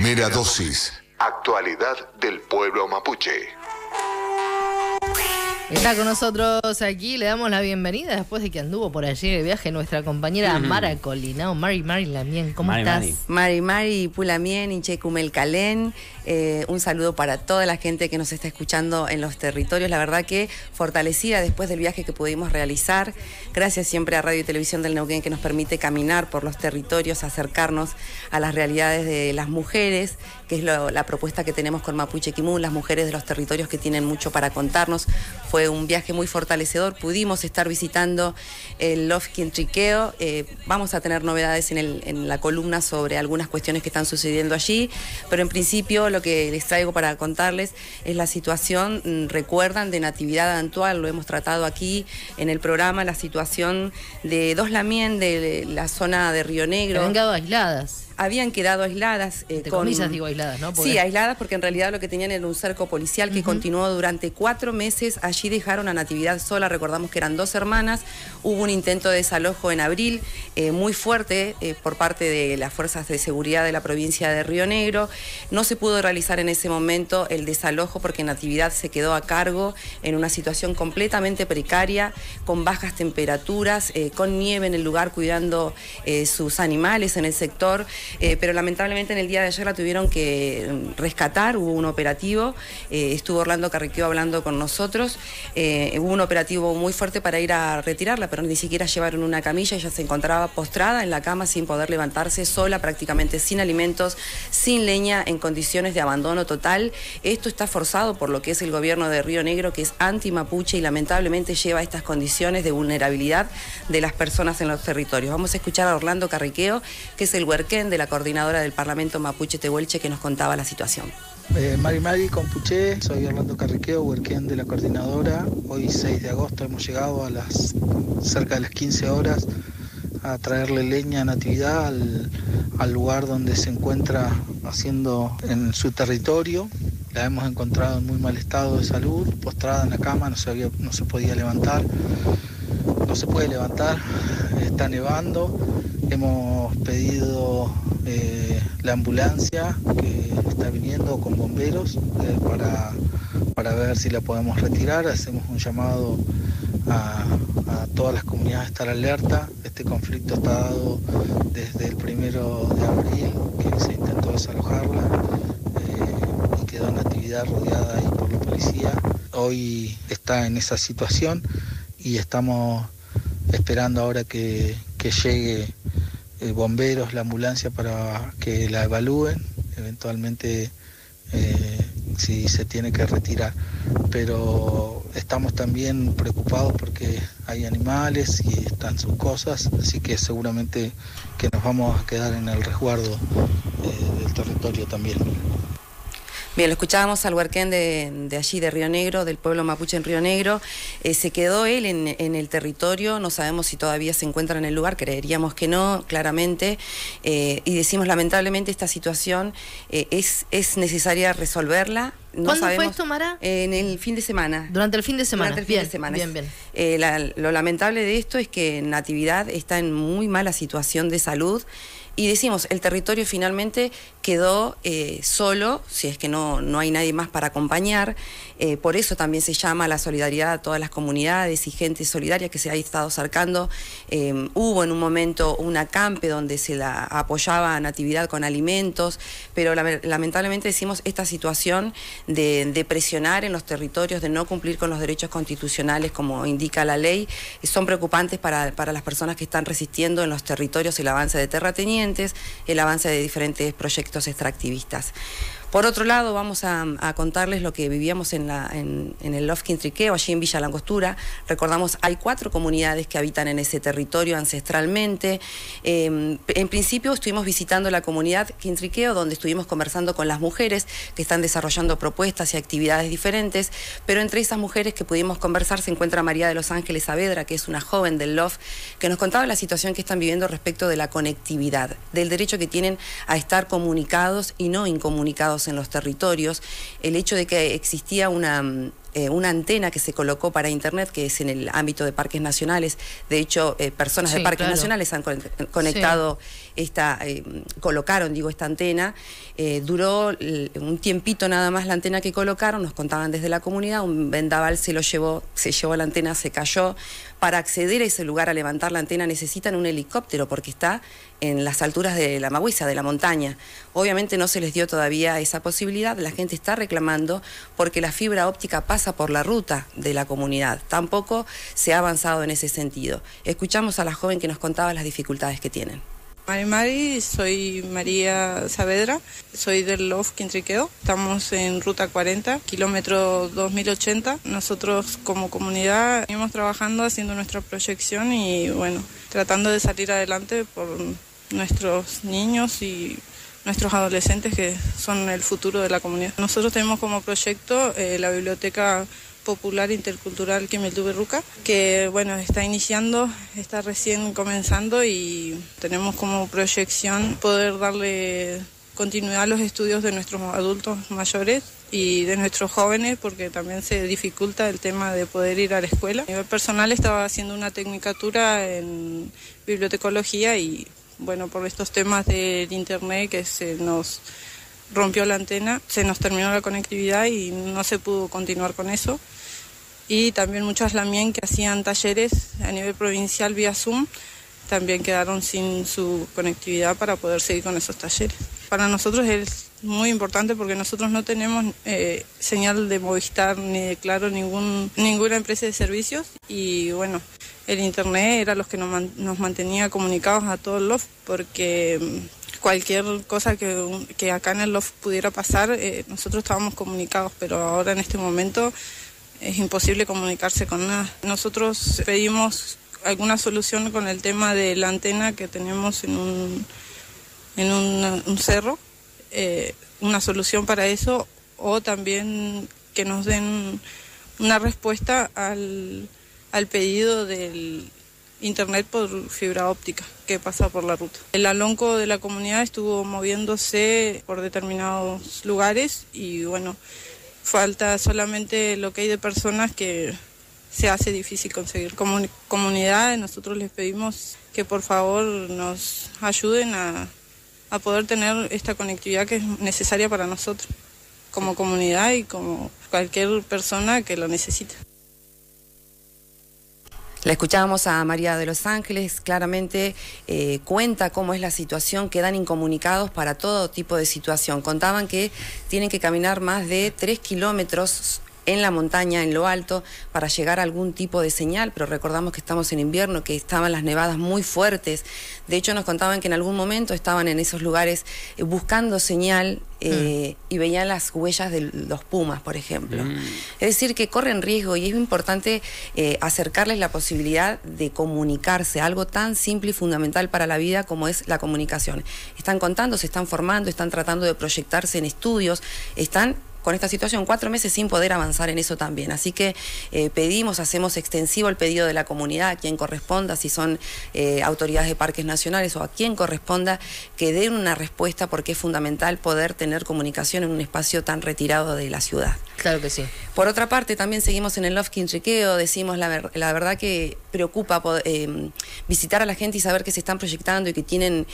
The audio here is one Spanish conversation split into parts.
Primera dosis. Actualidad del pueblo mapuche. Está con nosotros aquí, le damos la bienvenida después de que anduvo por allí de viaje nuestra compañera Mara Colinao. Mari Mari Lamien, ¿cómo Mari, estás? Mari. Mari Mari Pulamien, Inchecumel Calén, eh, un saludo para toda la gente que nos está escuchando en los territorios. La verdad que fortalecida después del viaje que pudimos realizar. Gracias siempre a Radio y Televisión del Neuquén que nos permite caminar por los territorios, acercarnos a las realidades de las mujeres, que es lo- la propuesta que tenemos con Mapuche Kimun, las mujeres de los territorios que tienen mucho para contarnos. Fue un viaje muy fortalecedor. Pudimos estar visitando el Love Quintriqueo. Eh, vamos a tener novedades en, el- en la columna sobre algunas cuestiones que están sucediendo allí, pero en principio lo que les traigo para contarles es la situación, mm, recuerdan, de Natividad Antual, lo hemos tratado aquí en el programa, la situación de dos lamien de la zona de Río Negro. aisladas. Habían quedado aisladas. eh, Entre comillas digo aisladas, ¿no? Porque- Sí, aisladas porque en realidad lo que tenían era un cerco policial que continuó durante cuatro meses. Allí dejaron a Natividad sola, recordamos que eran dos hermanas. Hubo un intento de desalojo en abril eh, muy fuerte eh, por parte de las fuerzas de seguridad de la provincia de Río Negro. No se pudo realizar en ese momento el desalojo porque Natividad se quedó a cargo en una situación completamente precaria, con bajas temperaturas, eh, con nieve en el lugar, cuidando sus animales en el sector. Eh, pero lamentablemente en el día de ayer la tuvieron que mm, rescatar, hubo un operativo, eh, estuvo Orlando Carriqueo hablando con nosotros, eh, hubo un operativo muy fuerte para ir a retirarla, pero ni siquiera llevaron una camilla, ella se encontraba postrada en la cama sin poder levantarse, sola, prácticamente sin alimentos, sin leña, en condiciones de abandono total. Esto está forzado por lo que es el gobierno de Río Negro, que es anti-mapuche y lamentablemente lleva a estas condiciones de vulnerabilidad de las personas en los territorios. Vamos a escuchar a Orlando Carriqueo, que es el huerquén de la coordinadora del Parlamento Mapuche Tehuelche, que nos contaba la situación. Eh, Mari Mari Compuché, soy Orlando Carriqueo, huerquén de la coordinadora. Hoy 6 de agosto hemos llegado a las cerca de las 15 horas a traerle leña a Natividad al, lugar donde se encuentra haciendo en su territorio. La hemos encontrado en muy mal estado de salud, postrada en la cama, no se podía levantar, no se puede levantar, está nevando. Hemos pedido eh, la ambulancia que está viniendo con bomberos eh, para, para ver si la podemos retirar. Hacemos un llamado a, todas las comunidades a estar alerta. Este conflicto está dado desde el primero de abril, que se intentó desalojarla eh, y quedó en actividad rodeada ahí por la policía. Hoy está en esa situación y estamos esperando ahora que, que llegue eh, bomberos, la ambulancia para que la evalúen, eventualmente eh, si se tiene que retirar. Pero estamos también preocupados porque hay animales y están sus cosas, así que seguramente que nos vamos a quedar en el resguardo eh, del territorio también. Bien, lo escuchábamos al huerquén de, de allí, de Río Negro, del pueblo mapuche en Río Negro. Eh, se quedó él en, en el territorio, no sabemos si todavía se encuentra en el lugar, creeríamos que no, claramente. Eh, y decimos, lamentablemente, esta situación eh, es, es necesaria resolverla. No ¿Cuándo fue esto, Mara? En el fin de semana. Durante el fin de semana. Durante el fin de semana. Bien, bien. Eh, la- lo lamentable de esto es que Natividad está en muy mala situación de salud y decimos, el territorio finalmente quedó eh, solo, si es que no, no hay nadie más para acompañar. Eh, por eso también se llama la solidaridad a todas las comunidades y gente solidaria que se ha estado acercando. Eh, hubo en un momento un acampe donde se la apoyaba a Natividad con alimentos, pero lame- lamentablemente decimos esta situación de, presionar en los territorios, de no cumplir con los derechos constitucionales como indica la ley, son preocupantes para, para las personas que están resistiendo en los territorios el avance de terratenientes, el avance de diferentes proyectos extractivistas. Por otro lado, vamos a, contarles lo que vivíamos en, el Lofkin Triqueo, allí en Villa Langostura. Recordamos, hay cuatro comunidades que habitan en ese territorio ancestralmente. Eh, en principio estuvimos visitando la comunidad Quintriqueo, donde estuvimos conversando con las mujeres que están desarrollando propuestas y actividades diferentes, pero entre esas mujeres que pudimos conversar se encuentra María de los Ángeles Saavedra, que es una joven del LOF, que nos contaba la situación que están viviendo respecto de la conectividad, del derecho que tienen a estar comunicados y no incomunicados en los territorios, el hecho de que existía una, eh, una antena que se colocó para Internet, que es en el ámbito de parques nacionales. De hecho, eh, personas de parques nacionales han conectado esta, eh, colocaron, digo, esta antena. duró un tiempito nada más la antena que colocaron, nos contaban desde la comunidad, un vendaval se lo llevó, se llevó la antena, se cayó. Para acceder a ese lugar, a levantar la antena, necesitan un helicóptero porque está en las alturas de la Maguisa, de la montaña. Obviamente no se les dio todavía esa posibilidad, la gente está reclamando porque la fibra óptica pasa por la ruta de la comunidad. Tampoco se ha avanzado en ese sentido. Escuchamos a la joven que nos contaba las dificultades que tienen. Mari Mari, soy María Saavedra, soy del LOF Quintriqueo, estamos en ruta 40, kilómetro 2080. Nosotros como comunidad venimos trabajando haciendo nuestra proyección y bueno, tratando de salir adelante por nuestros niños y nuestros adolescentes que son el futuro de la comunidad. Nosotros tenemos como proyecto eh, la Biblioteca Popular Intercultural Kimeltu Ruca, que bueno, está iniciando, está recién comenzando y tenemos como proyección poder darle continuidad a los estudios de nuestros adultos mayores y de nuestros jóvenes porque también se dificulta el tema de poder ir a la escuela. A nivel personal estaba haciendo una tecnicatura en bibliotecología y bueno, por estos temas del internet que se nos rompió la antena, se nos terminó la conectividad y no se pudo continuar con eso. Y también muchas lamien que hacían talleres a nivel provincial vía Zoom también quedaron sin su conectividad para poder seguir con esos talleres. Para nosotros es muy importante porque nosotros no tenemos eh, señal de Movistar ni de Claro, ningún, ninguna empresa de servicios y bueno, el Internet era lo que nos, mantenía comunicados a todo el porque mm, cualquier cosa que, acá en el LOF pudiera pasar, eh, nosotros estábamos comunicados, pero ahora en este momento es imposible comunicarse con nada. Nosotros pedimos alguna solución con el tema de la antena que tenemos en un, en un, cerro, eh, una solución para eso o también que nos den una respuesta al, al pedido del internet por fibra óptica que pasa por la ruta. El alonco de la comunidad estuvo moviéndose por determinados lugares y bueno, falta solamente lo que hay de personas que se hace difícil conseguir. Como comunidad, nosotros les pedimos que por favor nos ayuden a, a poder tener esta conectividad que es necesaria para nosotros, como comunidad y como cualquier persona que lo necesite. La escuchábamos a María de los Ángeles, claramente eh, cuenta cómo es la situación, quedan incomunicados para todo tipo de situación. Contaban que tienen que caminar más de tres kilómetros en la montaña, en lo alto, para llegar a algún tipo de señal, pero recordamos que estamos en invierno, que estaban las nevadas muy fuertes. De hecho, nos contaban que en algún momento estaban en esos lugares eh, buscando señal eh, mm. y veían las huellas de los pumas, por ejemplo. Mm. Es decir, que corren riesgo y es importante eh, acercarles la posibilidad de comunicarse, algo tan simple y fundamental para la vida como es la comunicación. Están contando, se están formando, están tratando de proyectarse en estudios, están con esta situación, cuatro meses sin poder avanzar en eso también. Así que eh, pedimos, hacemos extensivo el pedido de la comunidad, a quien corresponda, si son eh, autoridades de parques nacionales o a quien corresponda, que den una respuesta porque es fundamental poder tener comunicación en un espacio tan retirado de la ciudad. Claro que sí. Por otra parte, también seguimos en el Love Quintriqueo, decimos la, la verdad que preocupa eh, visitar a la gente y saber que se están proyectando y que tienen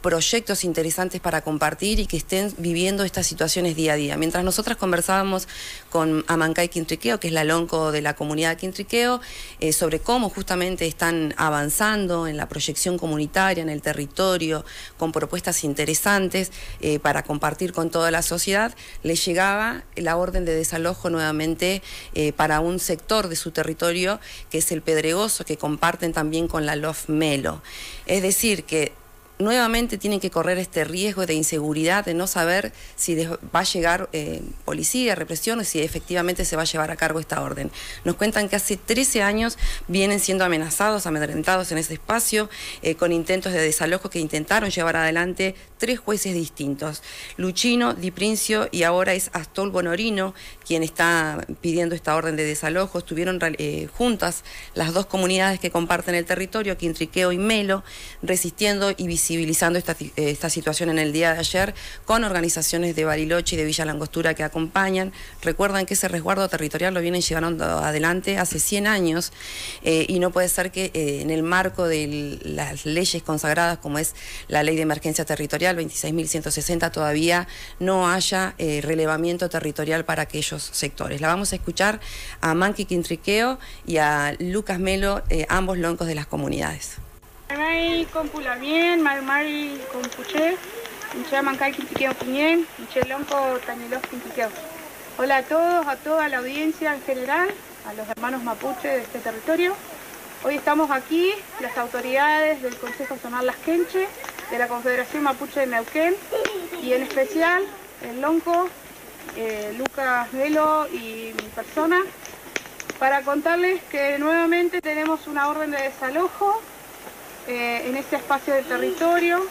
proyectos interesantes para compartir y que estén viviendo estas situaciones día a día. Mientras nosotros nosotras conversábamos con Amancay Quintriqueo, que es la lonco de la comunidad Quintriqueo, eh, sobre cómo justamente están avanzando en la proyección comunitaria, en el territorio, con propuestas interesantes eh, para compartir con toda la sociedad. Le llegaba la orden de desalojo nuevamente eh, para un sector de su territorio, que es el Pedregoso, que comparten también con la LOF Melo. Es decir, que nuevamente tienen que correr este riesgo de inseguridad, de no saber si va a llegar eh, policía, represión o si efectivamente se va a llevar a cargo esta orden. Nos cuentan que hace 13 años vienen siendo amenazados, amedrentados en ese espacio, eh, con intentos de desalojo que intentaron llevar adelante tres jueces distintos, Luchino, Di Princio y ahora es Astol Bonorino quien está pidiendo esta orden de desalojo. Estuvieron eh, juntas las dos comunidades que comparten el territorio, Quintriqueo y Melo, resistiendo y visitando visibilizando esta, esta, situación en el día de ayer con organizaciones de Bariloche y de Villa Langostura que acompañan. Recuerdan que ese resguardo territorial lo vienen llevando adelante hace 100 años eh, y no puede ser que eh, en el marco de las leyes consagradas como es la ley de emergencia territorial 26.160 todavía no haya eh, relevamiento territorial para aquellos sectores. La vamos a escuchar a Manqui Quintriqueo y a Lucas Melo, ambos loncos de las comunidades. Mai Compulamien, Marmari Compuche, Michel Mancay Quintiqueo Lonco Tañilos Quintiqueo. Hola a todos, a toda la audiencia en general, a los hermanos mapuche de este territorio. Hoy estamos aquí, las autoridades del Consejo Zonal Las Quenche, de la Confederación Mapuche de Neuquén y en especial el Lonco, eh, Lucas Velo y mi persona, para contarles que nuevamente tenemos una orden de desalojo eh, en este espacio del territorio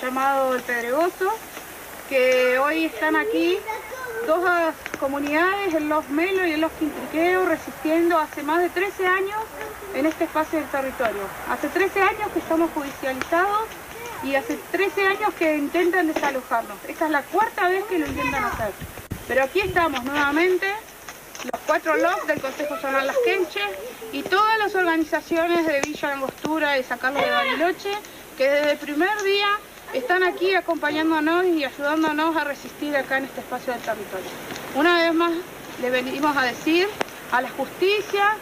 llamado El Pedregoso, que hoy están aquí dos comunidades, el Los Melo y el Los Quintriqueo, resistiendo hace más de 13 años en este espacio del territorio. Hace 13 años que estamos judicializados y hace 13 años que intentan desalojarnos. Esta es la cuarta vez que lo intentan hacer. Pero aquí estamos nuevamente los cuatro LOF del Consejo Zonal Las Quenches y todas las organizaciones de Villa Angostura de San Carlos de Bariloche que desde el primer día están aquí acompañándonos y ayudándonos a resistir acá en este espacio del territorio. Una vez más le venimos a decir a la justicia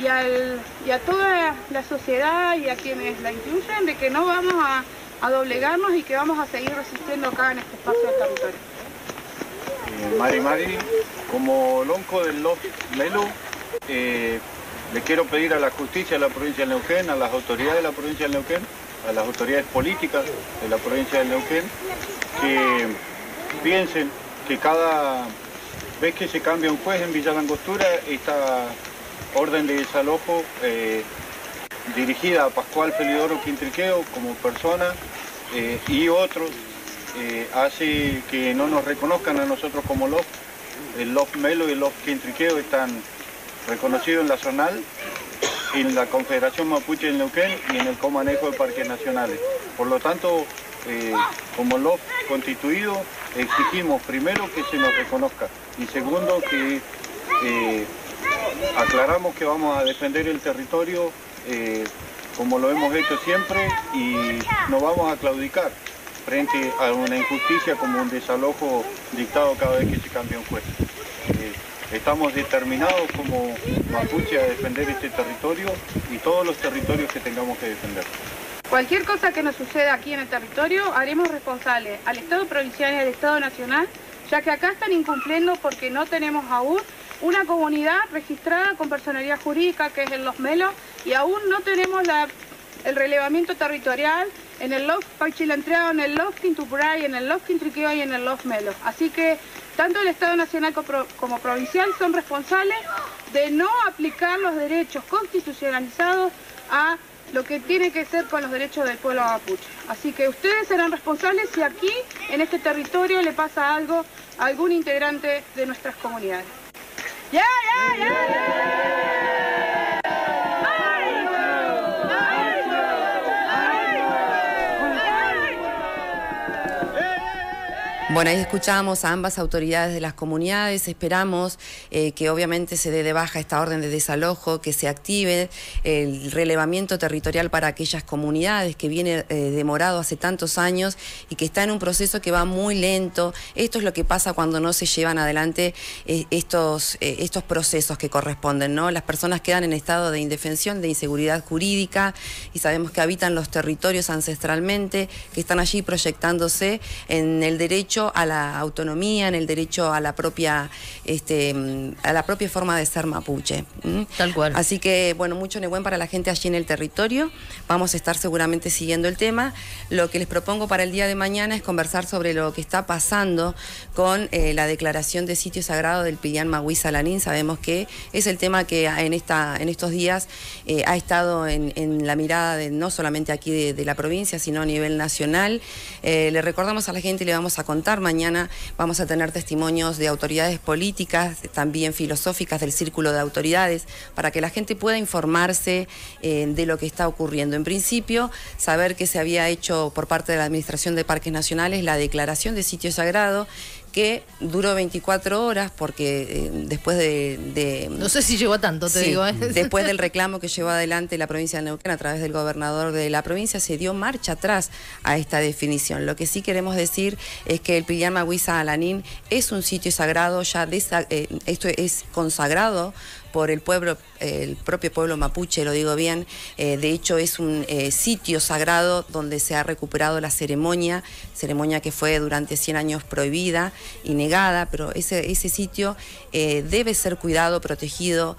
y, a toda la sociedad y a quienes la incluyen de que no vamos a, a doblegarnos y que vamos a seguir resistiendo acá en este espacio del territorio. Mari Mari, como lonco del Los Melo, eh, le quiero pedir a la justicia de la provincia de Neuquén, a las autoridades de la provincia de Neuquén, a las autoridades políticas de la provincia de Neuquén, que piensen que cada vez que se cambia un juez en Villa Langostura, esta orden de desalojo eh, dirigida a Pascual Felidoro Quintriqueo como persona eh, y otros eh, hace que no nos reconozcan a nosotros como LOF. El LOF Melo y el LOF Quintriqueo están reconocidos en la zonal, en la Confederación Mapuche del Neuquén y en el Comanejo de Parques Nacionales. Por lo tanto, eh, como LOF constituido, exigimos primero que se nos reconozca y segundo que eh, aclaramos que vamos a defender el territorio como lo hemos hecho siempre y no vamos a claudicar frente a una injusticia como un desalojo dictado cada vez que se cambia un juez. Eh, estamos determinados como Mapuche a defender este territorio y todos los territorios que tengamos que defender. Cualquier cosa que nos suceda aquí en el territorio haremos responsable al Estado provincial y al Estado nacional, ya que acá están incumpliendo porque no tenemos aún una comunidad registrada con personalidad jurídica que es en Los Melos y aún no tenemos el relevamiento territorial en el Love Paichilantreo, en el Love Quintupuray, en el Love Quintriqueo y en el Love Melo. Así que tanto el Estado Nacional como provincial son responsables de no aplicar los derechos constitucionalizados a lo que tiene que ser con los derechos del pueblo mapuche. Así que ustedes serán responsables si aquí, en este territorio, le pasa algo a algún integrante de nuestras comunidades. ¡Ya, ya, ya! Bueno, ahí escuchamos a ambas autoridades de las comunidades, esperamos eh, que obviamente se dé de baja esta orden de desalojo, que se active el relevamiento territorial para aquellas comunidades que viene eh, demorado hace tantos años y que está en un proceso que va muy lento. Esto es lo que pasa cuando no se llevan adelante eh, estos, estos procesos que corresponden, ¿no? Las personas quedan en estado de indefensión, de inseguridad jurídica y sabemos que habitan los territorios ancestralmente, que están allí proyectándose en el derecho a la autonomía, en el derecho a la propia, este, a la propia forma de ser mapuche. Tal cual. Así que, bueno, mucho buen para la gente allí en el territorio. Vamos a estar seguramente siguiendo el tema. Lo que les propongo para el día de mañana es conversar sobre lo que está pasando con eh, la declaración de sitio sagrado del Pillán Magui Salanín. Sabemos que es el tema que en, esta, en estos días eh, ha estado en, la mirada de, no solamente aquí de, la provincia, sino a nivel nacional. Eh, le recordamos a la gente y le vamos a contar Mañana vamos a tener testimonios de autoridades políticas, también filosóficas del círculo de autoridades, para que la gente pueda informarse eh, de lo que está ocurriendo. En principio, saber que se había hecho por parte de la Administración de Parques Nacionales la declaración de sitio sagrado que duró 24 horas porque eh, después de, No sé si llegó a tanto, te digo. ¿eh? Después del reclamo que llevó adelante la provincia de Neuquén a través del gobernador de la provincia, se dio marcha atrás a esta definición. Lo que sí queremos decir es que el Pillama Huiza Alanín es un sitio sagrado, ya eh, esto es consagrado por el pueblo, el propio pueblo mapuche, lo digo bien. Eh, de hecho, es un eh, sitio sagrado donde se ha recuperado la ceremonia, ceremonia que fue durante 100 años prohibida y negada, pero ese, ese sitio eh, debe ser cuidado, protegido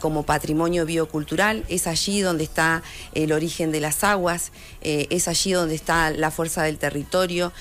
como patrimonio biocultural. Es allí donde está el origen de las aguas, es allí donde está la fuerza del territorio.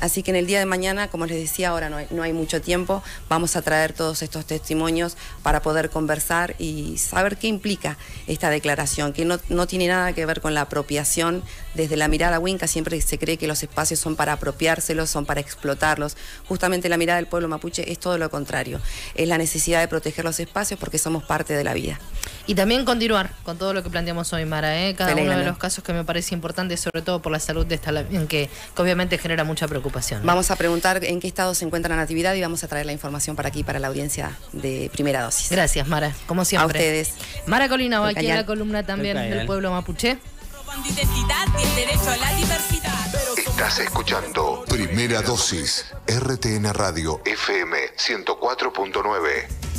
así que en el día de mañana, como les decía, ahora no no hay mucho tiempo, vamos a traer todos estos testimonios para poder conversar y saber qué implica esta declaración, que no, no tiene nada que ver con la apropiación. Desde la mirada Winca siempre se cree que los espacios son para apropiárselos, son para explotarlos. Justamente la mirada del pueblo mapuche es todo lo contrario. Es la necesidad de proteger los espacios porque somos parte de la vida. Y también continuar con todo lo que planteamos hoy, Mara, ¿eh? cada uno de los casos que me parece importante, sobre todo por la salud de esta que, que obviamente genera mucha preocupación. Vamos a preguntar en qué estado se encuentra la Natividad y vamos a traer la información para aquí, para la audiencia de primera dosis. Gracias, Mara, como siempre. A ustedes. Mara Colina va aquí en la columna también del pueblo mapuche. Estás escuchando Primera Dosis, RTN Radio FM 104.9.